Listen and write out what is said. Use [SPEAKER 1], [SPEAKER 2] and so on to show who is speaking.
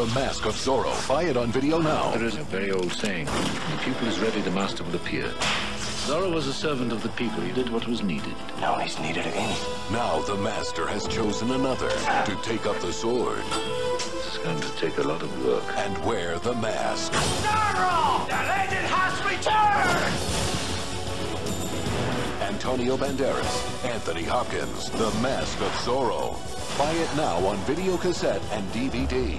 [SPEAKER 1] The Mask of Zorro. Buy it on video now.
[SPEAKER 2] There is a very old saying. The pupil is ready, the master will appear. Zorro was a servant of the people. He did what was needed.
[SPEAKER 3] Now he's needed again.
[SPEAKER 1] Now the Master has chosen another to take up the sword
[SPEAKER 2] It's going to take a lot of work.
[SPEAKER 1] and wear the mask.
[SPEAKER 3] Zorro! The legend has returned!
[SPEAKER 1] Antonio Banderas, Anthony Hopkins, The Mask of Zorro. Buy it now on video cassette and DVD.